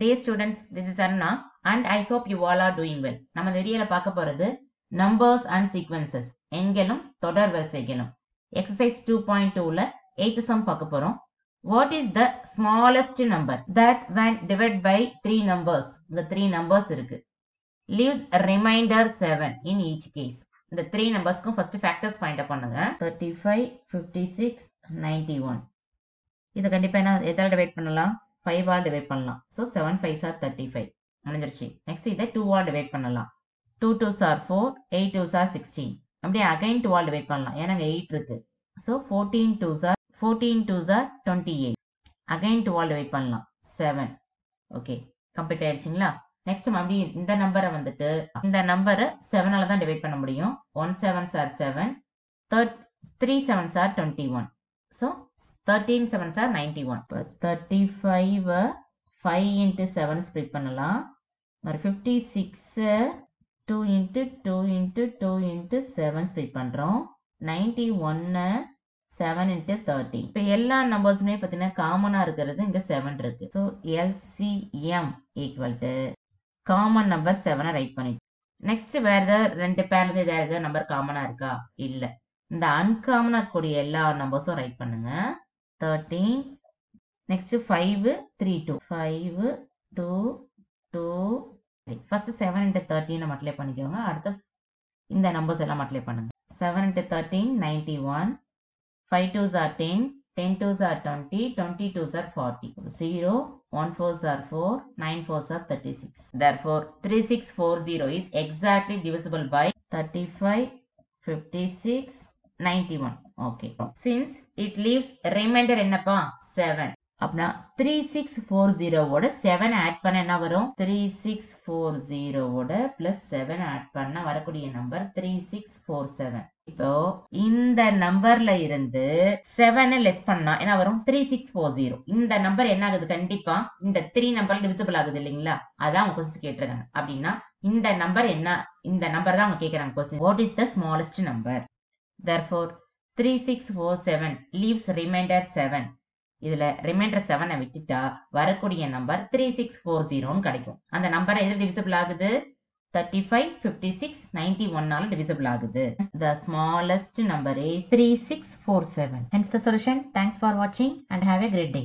Day students this is Arna and I hope you all are doing well நம்ம வீடியோல பார்க்க போறது numbers and sequences எண்களும் தொடர் வரிசைகளும். எக்ஸசைஸ் டூ பாயிண்ட் டூல எய்த் சம் பார்க்க போறோம். What is the smallest number that when divide by three numbers இந்த த்ரீ நம்பர்ஸ் இருக்கு. Leaves remainder seven in each case இந்த த்ரீ நம்பர்ஸ்க்கும் ஃபர்ஸ்ட் ஃபேக்டர்ஸ் ஃபைண்ட் அப் பண்ணுங்க. Thirty five fifty six ninety one இதை கண்டிப்பாக என்ன எதால் டிவைட் பண்ணலாம்? ஃபைவ் ஆல் டிவைட் பண்ணலாம். So seven five are thirty five முடிஞ்சிருச்சு நெக்ஸ்ட் இதை டூ ஆல் டிவைட் பண்ணலாம். Two two sir four eight two sir sixteen அப்படியே அகைன் டூ ஆல் டிவைட் பண்ணலாம். ஏன்னா எயிட் இருக்கு. So fourteen two sir fourteen two sir twenty eight again two ஆல் டிவைட் பண்ணலாம். செவன் ஓகே கம்ப்ளீட் ஆயிடுச்சுங்களா? நெக்ஸ்ட் மறுபடியும் இந்த நம்பரை வந்துட்டு இந்த நம்பரை செவனால தான் டிவைட் பண்ண முடியும். One seven sir seven third three seven sir twenty one so thirteen seven sir ninety one இப்போ thirty five five into seven split பண்ணலாம். మరి fifty six two into two into two into seven split பண்ணுறோம் ninety ஒன்று seven into thirty இப்போ எல்லா நம்பர்ஸுமே பார்த்தீங்கன்னா காமனாக இருக்கிறது இங்கே செவன் இருக்கு. So LCM equal to common number செவனை right பண்ணிட்டு நெக்ஸ்ட் வேறு ஏதாவது ரெண்டு பேர்லேருந்து ஏதாவது நம்பர் காமனா இருக்கா? இல்லை. இந்த அன்காமனாக கூடிய எல்லா நம்பர்ஸும் ரைட் பண்ணுங்க. Thirteen next five three two five two two first seven into thirteen multiply பண்ணிக்கோங்க. அடுத்து இந்த நம்பர்ஸ் எல்லாம் மட்டிலே பண்ணுங்க. Seven into thirteen ninety one five twos are ten ten twos are twenty twenty twos are forty zero one four jar four nine four jar thirty six there four three six four zero is exactly divisible by thirty five fifty six 56, 91. Okay. Since it leaves remainder என்னப்பா? 7. அப்படின்னா three six four ஜீரோவோட seven add பண்ண என்ன வரும்? Three six four ஜீரோவோட plus seven add பண்ண வரக்கூடிய number three six four seven இப்போ இந்த நம்பர்ல இருந்து செவனை லெஸ் பண்ணா என்ன வரும்? த்ரீ சிக்ஸ் ஃபோர் ஜீரோ இந்த நம்பர் என்ன ஆகுது? கண்டிப்பா இந்த த்ரீ நம்பர் டிவிசிபிள் ஆகுது இல்லைங்களா? அதான் அவங்க கொஸ்டின் கேட்டிருக்காங்க. அப்படின்னா இந்த நம்பர் என்ன? இந்த நம்பர் தான் அவங்க கேட்கறாங்க question what is the smallest number therefore three six four seven leaves remainder seven இதுல ரிமைண்டர் செவனை விட்டுட்டா வரக்கூடிய நம்பர் த்ரீ சிக்ஸ் ஃபோர் ஜீரோன்னு கிடைக்கும். அந்த நம்பரை எது டிவிசிபிள் ஆகுது? Thirty five fifty six ninety ஒன்னால டிவிசிபிள் ஆகுது. The smallest number is three six four seven hence the solution thanks for வாட்சிங் and have a great day